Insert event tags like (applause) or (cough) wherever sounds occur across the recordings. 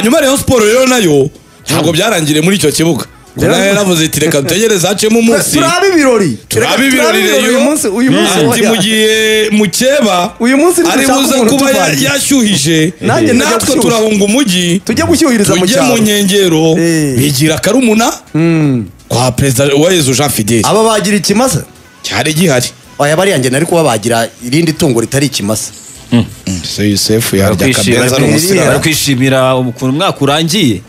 hanyuma Rayon Sport rero na yo ntabwo byarangiriye muri icyo kibuga. Nayo yaravuze iti reka dutegereze hacemo umunsi. Turabe ibirori. Turabe ibirori rero. ati oya. mu gihe mukeba ari buze kuba yashyuhije. Natwe turahunga umujyi tujye gushyuhiriza mu tujye mu cyaro. nkengero Eh. bigira karumuna. Kwa perezida wa yezu jean fidele. Aba bagira ikimasa? Cyari gihari. Oya bariya njye nari kuba bagira irindi tungo ritari ikimasa. Se yusefu yarya Barakwishimira- akabenza ni n'umusirani bari kwishimira ukuntu umwaka urangiye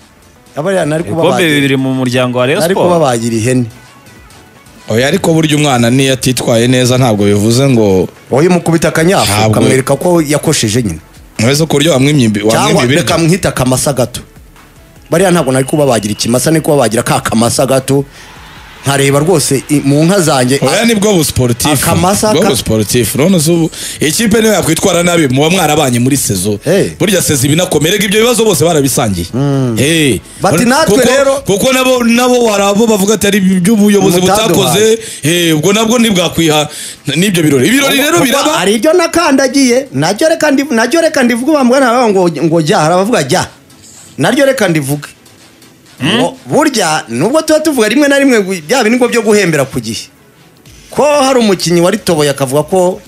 abariya nari kuba ibikombe bibiri mu muryango wa Rayon Sport bagira ihene. Oya ariko burya umwana niyo atitwaye neza ntabwo bivuze ngo wowe umukubita akanyafu. Ukamwereka ko yakosheje nyine mwese ku buryo wamwimye imbi- cyangwa ibiryo. reka mwita akamasa gato. Bariya ntabwo nari kuba bagira ikimasa nari kuba bagira ka kamasa gato. Nkareba rwose mu nka zanjye oya ni bwo busiporutifu Akamasa bwo busiporutifu none ubu ikipe niyo yakwitwara nabi muba mwarabanye muri sezo. Hey. burya sezo ibinakomeye rega ibyo bibazo bose barabisangiye. Hey. Bati natwe rero- kuko nabo nabo hari abo bavuga atari iby'ubuyobozi Mutaduhaye. butakoze. Eh, ubwo nabwo ntibwakwiha n'ibyo birori. Ibirori rero biraba hari ibyo nakandagiye. Naryo reka ndivuge bambwa nawe ngo ngo jya. Hari abavuga jya. Naryo reka ndivuge. Burya nubwo tuba tuvuga rimwe na rimwe ngo bya bintu byo guhembera ku gihe. Ko hari umukinnyi waritoboye akavuga ko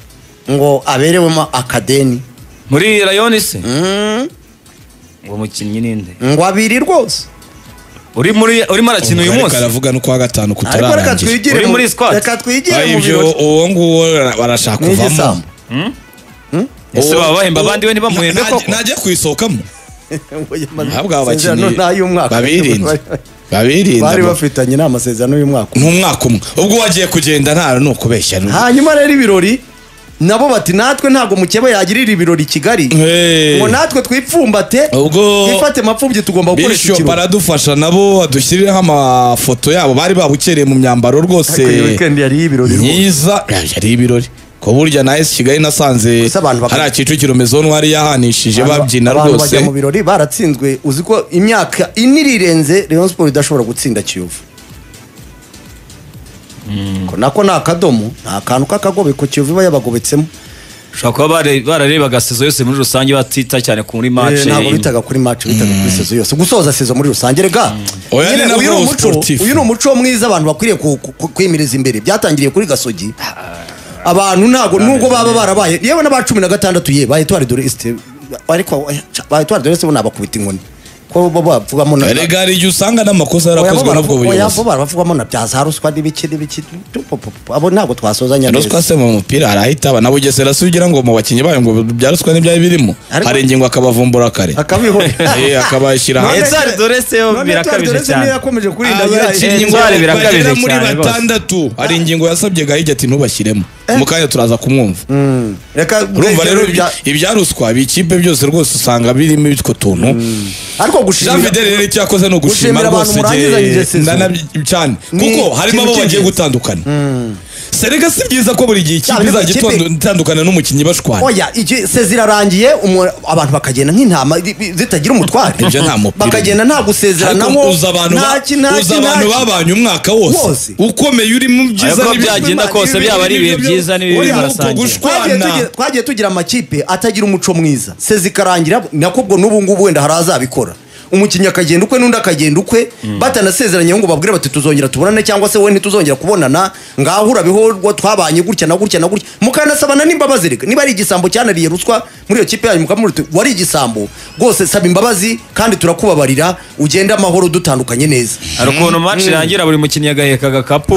ngo aberewemo akadeni. Muri Rayon se Mm, uwo mukinnyi ninde? Ngo abiri rwose. Uri muri urimo arakina uyu ariko munsi? aravuga no kuwa gatanu kutararangira twigire Uri mu- muri squad? reka twigire mu birori uwo nguwo barashaka kuvamo igisambo ese baba bahemba abandi we ntibamuhembe koko? Najya kuyisohokamo. (laughs) ntabwo aba Amasezerano bakinnyi babirinde babirinde bari bafitanye n'amasezerano y'umwaka ni umwaka umwe. Ubwo wagiye kugenda nta ni ukubeshya ni- hanyuma rero ibirori nabo bati natwe ntabwo mukeba yagirira ibirori kigali. Ngo natwe twipfumbate twifate mapfubyi tugomba gukoresha ikirori aradufasha nabo badushyirireho amafoto yabo. Bari babukereye mu myambaro rwose. myiza. Yari ibirori ko burya na esi kigali nasanze hariya kicukiro mezo ntwari yahanishije babyina abantu rwose. bajya mu birori baratsinzwe. Uzi ko imyaka ine irirenze Rayon Sport idashobora gutsinda Kiyovu. Ko nako ni akadomo ni akantu k'akagobeko Kiyovu iba yabagobetsemo. Ushobora kuba bararebaga sezo yose muri rusange batita cyane kuri Eh, match ntabwo bitaga kuri match bitaga kuri sezo yose. Gusoza sezo muri rusange rega. Nabwo uyu ni umuco mwiza abantu bakwiriye kwimiriza imbere. Byatangiriye kuri gasogi. Abantu ntabwo nubwo baba barabaye. Yewe n'aba cumi na gatandatu ye ba etwari dore esite ariko ba etwari dore esite bo nabakubita inkoni. Ko bo bavugamo na erega hari igihe usanga n'amakosa yarakozwe n'ubwo buyobozi. baravugamo na bya za ruswa n'ibiki n'ibiki abo ntabwo twasozanya ruswa neza. se mu mupira harahita aba. Na bugesera se ugira ngo mu bakinnyi bayo ngo bya ruswa ntibyari birimo. Hari ingingo akabavumbura kare. (laughs) Eh, akabashyira hanze Etsari dore se yo birakabije cyane. yakomeje kurindagira abakinnyi Eh, ngo Etsari birakabije muri cyane rwose. batandatu. Hari ingingo yasabye gahigi ati ntubashyiremo. Mu kanya turaza kumwumva. Reka urumva rero bya- ibya ruswa ibikipe byose rwose usanga birimo utwo tuntu. Ariko jean gushimira fidele rero icyo yakoze ni ugushima rwose cyane. Kuko harimo abo bagiye gutandukana. Serega si byiza ko buri gihe ikipe izajya ikipe- itandukana n'umukinnyi bashwana? Oya sezi irarangiye abantu bakagenda nk'intama zi- zi- zitagira umutware. Ibyo nta mupira. bakagenda nta ariko gusezeranaho uzi abantu babanye umwaka wose. Ukomeye uri mu byiza Ariko byagenda kose, byaba ari ibihe byiza n'ibibi Uri mu barasangira. Twagiye tugira- amakipe atagira umuco mwiza. Sezi ikarangira nako ubwo n'ubu ngubu wenda hari azabikora. Umukinnyi akagenda ukwe n'undi akagenda ukwe batanasezeranye ngo babwire bati tuzongera tubonane cyangwa se wowe ntituzongera kubonana ngaho urabiho twabanye gutya na gutya na gutya. Mukanasabana n'imbabazi reka niba ari igisambo cyanariye ruswa muri iyo kipe yanyu mukamubwira uti wari igisambo. Rwose saba imbabazi kandi turakubabarira ugende amahoro dutandukanye neza. Hari ukuntu match irangira buri mukinnyi agaheka agakapu.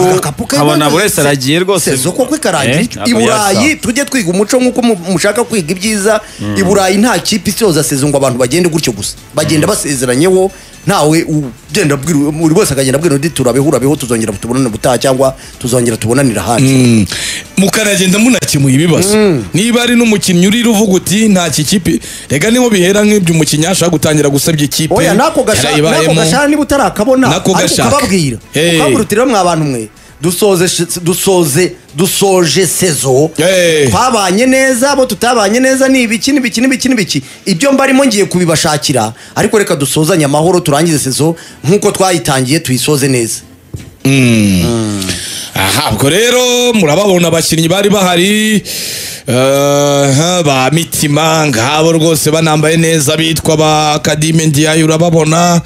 Nkabona buri wese aragiye rwose. Sezo koko ikarangira Eh, i burayi tujye twiga umuco nk'uko mu- mushaka kwiga ibyiza. I burayi nta kipe isoza sezo ngo abantu bagende gutyo gusa. Bagenda basezeranyeho ntawe ugenda abwira buri wese akagenda abwira undi turabeho urabeho tuzongera tubonane ubutaha cyangwa tuzongera tubonanira ahandi Mm. mukanagenda munakemuye ibibazo niba ari n'umukinnyi uri uvuga uti nta kikipe reka ni ho bihera nk'ibyo umukinnyi ashaka gutangira gusabye ikipe oya nako gasha- nako yarayibayemo. gashara niba utarakabona ariko gashaka. ukababwira Hey. ukabwira uti rero mwa bantu mwe dusoze dusoze dusoje sezo. Twabanye neza abo tutabanye neza ni ibiki n'ibiki n'ibiki n'ibiki ibyo mbarimo ngiye kubibashakira. Ariko reka dusozanye amahoro turangize sezo nk'uko twayitangiye tuyisoze neza. Aha ubwo rero murababona abakinnyi bari bahari. Ba mitima ngabo rwose banambaye neza bitwa ba kadime ndiyayo urababona.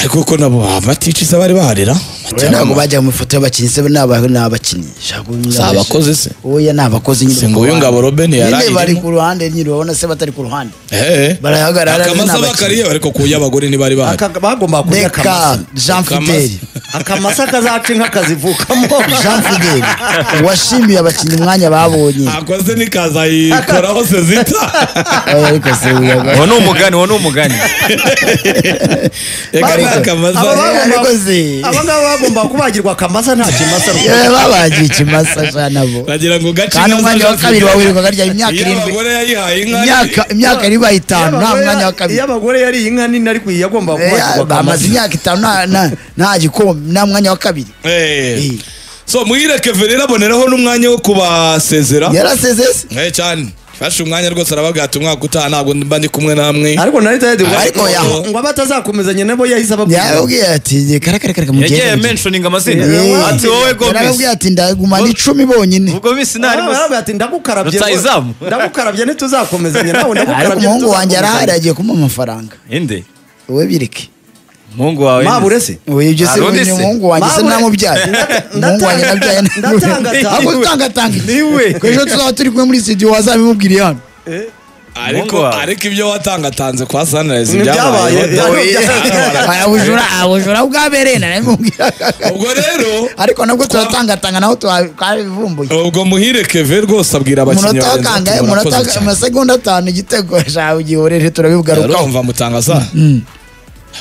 Ariko ko nabo amaticiza bari baharira ntabwo bajya mu ifoto y'abakinnyi se ni aba- ni abakinnyi Si abakozi se? oya ni abakozi nyine. Si ngo uyu ngabo Robben yari nyine bari ku ruhande nyine urabona se batari ku ruhande. Eh, Barahagarara, akamasa bakariye ariko ku y'abagore ntibari bahari. Bagomba kurya akamasa jean fideli akamasa kazaca inka kazivukamo jean fideli washimiye abakinnyi umwanya babonye. Akoze nikazayikoraho se uyaga- uwo ni umugani uwo ni umugani. (laughs) Aba ngaba bagomba kubagirwa akamasa nta kimasa rwose. Eh, babagiye ikimasa nabo. Bagira ngo gace kandi umwanya wa kabiri Jean bawirirwa garya imyaka irindwi. imyaka iri itanu nta mwanya wa kabiri. iyo abagore yariye inka nini ariko iyi yagomba Eh, kubagirwa akamasa imyaka itanu nta- gikombe nta mwanya wa kabiri. Eh. So muhireke verera aboneraho n'umwanya wo kubasezera. Yarasezeye se? Eh, cyane. Fashe umwanya rwose arababwira ati umwaka utaha ntabwo mba ndi kumwe namwe. Ariko na leta Ariko ya- ngo abatazakomezanya nabo yahise ababwira. Yarababwiye ati kare kare kare yagiye mugende menshoninga amazina ati wowe yarababwiye gomez ati ndagumana icumi bonyine. Ubwo bisi ntarimo Aravuga ati ndagukarabye (laughs) ndagukarabye ntituzakomezanya nawe ariko ndagukarabye umuhungu wanjye arahari agiye kumuha amafaranga. Inde? Wowe bireke umuhungu wawe mabure se wowe ibyo se Hari undi ni se? umuhungu wanjye se Mabure- namubyaye Ndata- umuhungu wanjye nabyaye Ndatanga- ahubwo utangatanga Niwe. ko ejo tuzaba turi kumwe muri studio wazabimubwiriye hano. Ariko Umuhungu wawe. ariko ibyo watangatanze kwa sunrise Ntibyabaye. byabayeho (laughs) aya bujura aya bujura bwabereye naramubwira ubwo rero ariko nabwo turatangatanga naho twabivumbuye ubwo muhire keve rwose abwira abakinnyi umunota bagenzi wakanga ati, umunota "Murakoze cyane." amasegonda atanu igitego (laughs) shawe ugihorere turabigarukaho urumva mutangaza.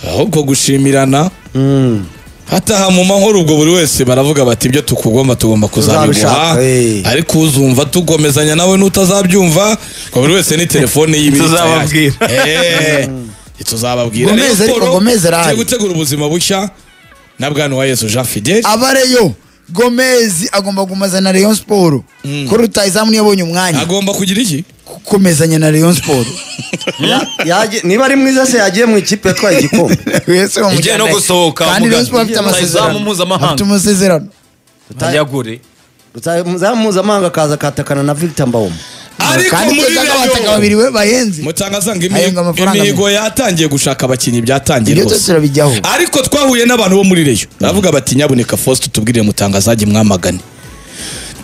Ahubwo gushimirana. Hataha mu mahoro ubwo buri wese baravuga bati ibyo tukugomba tugomba kuzabiguha eh. ariko uzumva tugomezanya nawe n'utazabyumva ngo buri wese ni telefone y'ibiri Tuzababwira. (laughs) Eh, tuzababwira Gomez arahari. tugiye gutegura ubuzima bushya na bwana wa yesu jean fidel abareyo gomezi agomba kumazana na rayon siporo ko rutayizamu niyo abonye umwanya. Agomba kugira iki? Gukomezanya na rayon siporo niba ari mwiza se yagiye mu ikipe yatwaye igikombe. (laughs) Igiye no gusohoka kandi rayon siporo afite amasezerano. Mpuzamahanga. afite amasezerano. Ntajyagure muzamu mpuzamahanga akaza akatakana na victor mbawoma ariko muri keza ko abataka Rayon babiri we bahenze. Mutangaza ngo Ahembwa imihigo yatangiye gushaka abakinnyi byatangiye rwose ariko twahuye n'abantu bo muri reyo baravuga bati nyabuneka faustin tubwire mutangazaji mwamagane.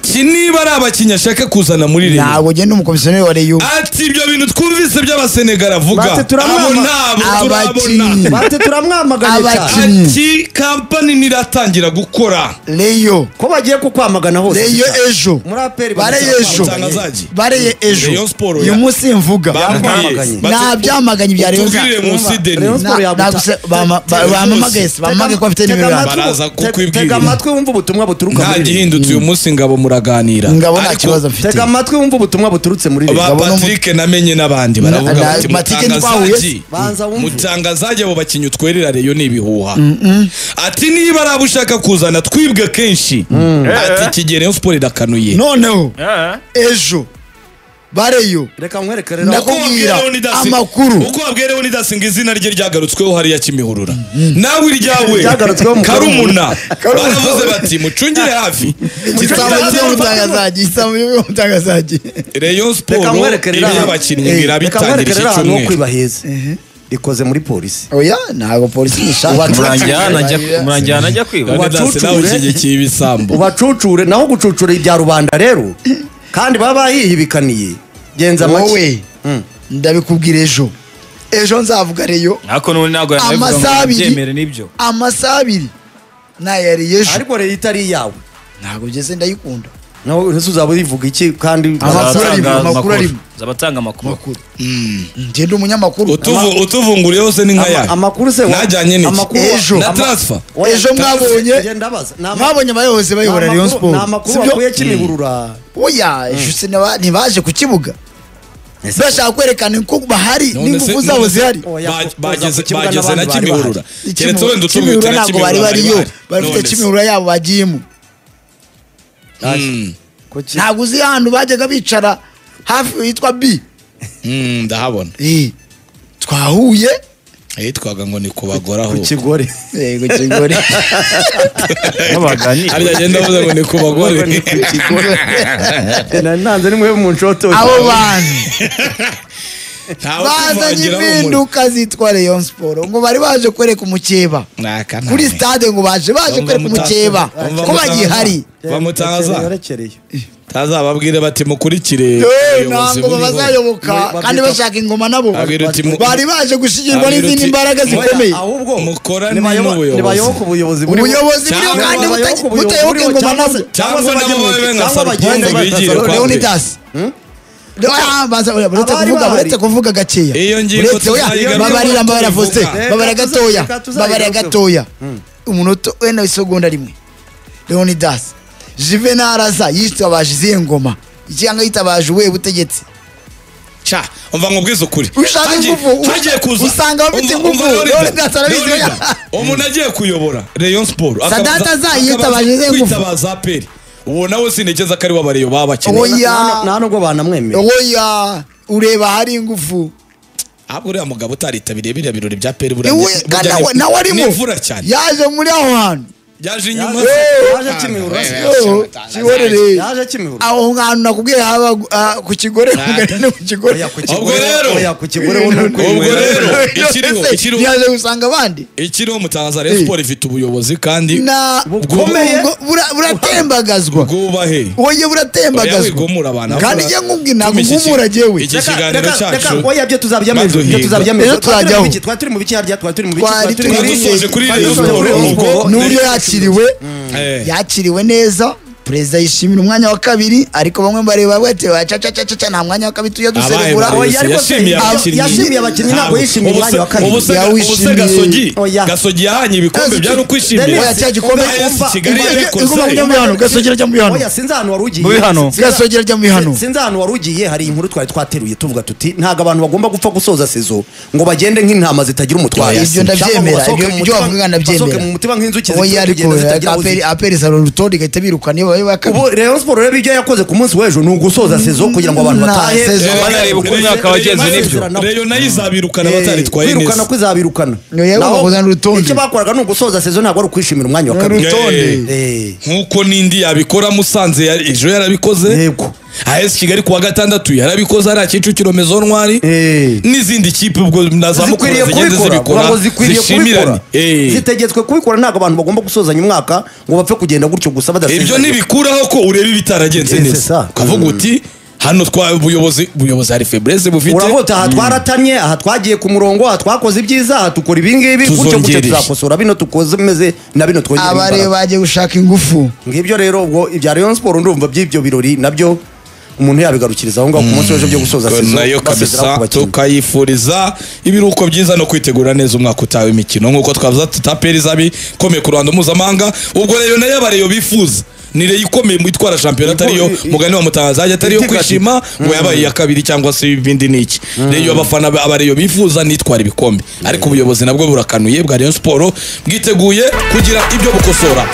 Ki niba ari abakinnyi ashaka kuzana muri reyo ntabwo ugenda umukomisiyoneri wa reyo ati ibyo bintu twumvise by'abasenegal avuga. Bati turamwama- abo ntabwo Abakinnyi. turabona bate turamwamaganye Abakinnyi. cyane ati kampani ntiratangira gukora. Reyo ko bagiye kukwamagana hose reyo ejo. Muri aperi bareye ejo. Mutangazaji. bareye ejo. Rayon Sport uyu ya- munsi mvuga. Bamubwiye nta byamaganye bya reyo tubwire mu sideni Rayon Sport Na- yaguta- naguse- bama- ba- bamamagaye se bamamagaye ko bafite Tega n'ibibanga amatwi- Baraza te- kukwibwirira. tega amatwi wumva ubutumwa buturuka nta muri Rayon. gihindutse uyu munsi ngabo muraganira ngabo nta kibazo mfite. tega amatwi wumva ubutumwa buturutse muri ba patrick namenye n'abandi baravuga bati mutangazaji abo bakinnyi utwerera reyo ni ibihuha. Ati niba ari abo ushaka kuzana twibwe kenshi. Ati kigere Rayon Sport irakanuye. Noneho ejo bareyo reka nkwereke rero Leonidas- amakuru. uko wabwira Leonidas ngo izina rye ryagarutsweho hariya kimihurura nawe iryawe karumuna baravuze bati mucungire hafi isambu ry'umutangazaji isambu ry'umutangazaji Rayon Sport Reka nkwereke rero iriho ahantu- abakinnyi Eh, ngo reka irabitangira nkwereke iki cyumweru ikoze muri polisi oya ntabwo polisi nishaka Ubacu- muranjyana ajya- muranjyana ajya kwiba ubacucure naho gucucura ibya rubanda rero kandi baba bahihibikaniye genza make wowe ndabikubwira ejo. Ejo nzavuga reyo. Ariko n'ubundi ntabwo yanabivuga ngo amasaha abiri amasaha abiri nayariye ejo. Ariko rero itari iyawe. Ntabwo ugeze ndayikunda. Naho ese uzaba urivuga iki kandi Amakuru Abatanga arimo, amakuru arimo. abatanga amakuru. Makuru ngenda umunyamakuru. Utuvu- utuvunguriye hose ni nka yayo amakuru se najyanye n'iki? Ejo. na transfer. Ejo transfer, mwabonye- njye mwabonye abayobozi bayobora rayon sport ni amakuru wakuye kimihurura oya ejo sinaba- ntibaje ku kibuga. Bashaka kwerekana ko bahari n'ingufu se- zabo se- zihari. Bageze na kimihurura. Keretse wenda utubwite kimihurura na ntabwo bari kimihurura. Bariyo bafite se. kimihurura yabo bagiyemo Mm, ntabwo uzi ahantu bajyaga bicara hafi hitwa bi mm, ndahabona. Eh, twahuye. Yitwaga ngo ni kubagoraho ku kigore yego kigore N'abagani. harya agenda avuze ngo ni ku bagore. (laughs) Ni ku kigore nanze ni mu nshoto abo bantu. Bazanye impinduka zitwa Rayon Sport ngo bari baje kwereka umukeba. Kuri stade ngo baje baje kwereka umukeba. Ko bagihari. Yarekereye tazababwire bati mukurikire. Ntabwo bazayoboka. kandi bashaka ingoma nabo. Bari baje gushyigirwa Babwira n'izindi mbaraga zikomeye. ahubwo Mukorane n'ubuyobozi. ubuyobozi. buriho. ubuyobozi buriho Cyangwa kandi butayoboka ingoma na byo cyangwa nabo mu- babe nka bagende bigire kwa- uretse kuvuga gakeya. Babarira tubivuga. Faustin tuza- gatoya babarira gatoya. Umunota wenda isegonda rimwe. Leonidas juvenal aza yitabaje izihe ngoma. Cyangwa yitabaje ubuhe butegetsi. Ca, umva nkubwize ukuri Ushaka ingufu, hagiye kuza. usanga bafite ingufu. umva Leonidas, Leonidas arabizi, Leonidas, oya. umuntu agiye kuyobora Rayon Sport Sadat akabaza- aza yitabaje izihe ngufu? kwitabaza aperi uwo nawe sinigeze ko ari w'abareyo baba bakeneye. Oya. Nta- nubwo banamwemera oya. Ureba hari ingufu. Ahubwo uriya mugabo utaritabiriye biriya birori bya peri buriya nawe- arimo yaje muri aho hantu. Yaje inyuma yaje kimihura Yo, kiborere yaje kimihura aho hantu nakubwiye haba ah, ku kigore kugana ku kigore. Ubwo rero- ubwo rero. ikiriho ikiriho yaje gusanga abandi? Ikiriho mutangaza Rayon Sport ifite ubuyobozi kandi Bukomeye. buratembagazwa. Bwubahe. Oya, buratembagazwa kandi njye nkubwi ntabwo ngumura jewe. Iki kiganiro cyacu oya byo tuzabijyamo ejo byo tuzabijyamo Ejo ejo twari turi mu biki twari turi mu biki harya twari turi mu biki Twari twari turi muri- dusoje kuri twari Rayon dusoje Sport, kuri Rayon ubwo- Sport. n'uburyo yakiriwe Eh. yakiriwe neza perezida yishimira umwanya wa kabiri ariko bamwe bareba bati wacacacaca nta mwanya wa kabiri tujya duserebura bari- Oya, ariko yashimiye ab- abakinnyi. ntabwo. yishimiye umwanya wa kabiri. Ubu se- Yawishimiye. gasogi. Gasogi yahanye ibikombe byari ukwishimira. Cya gikombe Kigali yabikoze. kujya mu bihano gasogera ajya mu bihano oya sinzi ahantu wari ugiye. Mu irajya mu bihano. sinzi ahantu wari ugiye hari inkuru twari twateruye tuvuga tuti ntabwo abantu bagomba gupfa gusoza sezo ngo bagende nk'intama zitagira umutwaro Ibyo ndabyemera, ibyo- wavuga ndabyemera. basohoke mu mutima nk'inzuki oya ariko zitagira ubuzima aperi saro rutonde igahita birukana iyo babaye bakabiri ubu Rayon Sport rero ibyo yakoze ku munsi w'ejo ni ugusoza sezo kugira ngo abantu batahe. sezo. Bajye- Barareba uko umwaka wagenze n'ibyo. reyo na yo izabirukana Eh, bataritwaye kwirukana neza ko izabirukana Naho icyo bakoraga ni ugusoza sezo ntabwo ari ukwishimira umwanya wa kabiri. Urutonde. Eh, nk'uko n'indi yabikora musanze ejo yarabikoze. Yego. AS Kigali kuwa gatandatu yarabikoze ari Kicukiro Maison Ntwari Eh. n'izindi kipe ubwo zikwiriye zigenda zibikora. Zishimirane. Eh. zitegetswe kubikora ntabwo abantu bagomba gusozanya umwaka ngo bapfe kugenda gutyo gusa badasezeranye ibyo ntibikuraho ko ureba ibitaragenze Yes, neza. ukavuga uti hano twa ubuyobozi ubuyobozi hari febreze bufite. Uravuga aha twaratanye aha twagiye ku murongo aha twakoze ibyiza aha dukora ibingibi gutyo gutyo tuzakosora bino tukoze meze na bino twongera abareba bagiye gushaka ingufu. Ngibyo rero ubwo ibya Rayon Sport ndumva by'ibyo birori na byo umuntu yabigarukiriza aho ngaho ku munsi w'ejo byo gusoza Ko sezo na yo kabisa tukayifuriza ibiruhuko byiza no kwitegura neza umwaka utaha w'imikino. Nk'uko twavuze tutapera izabi ikomeye ku ruhando mpuzamahanga. Ubwo rero na yo abareyo bifuza. Ni reyo ikomeye mu itwara shampiyona atariyo mugani wa mutangazaje atariyo kwishima ngo yabaye iya kabiri cyangwa se ibindi ni iki. Reyo abafana ba- abareyo bifuza nitwara ibikombe. Ariko ubuyobozi nabwo burakanuye bwa Rayon Sport. Bwiteguye kugira ibyo bukosora.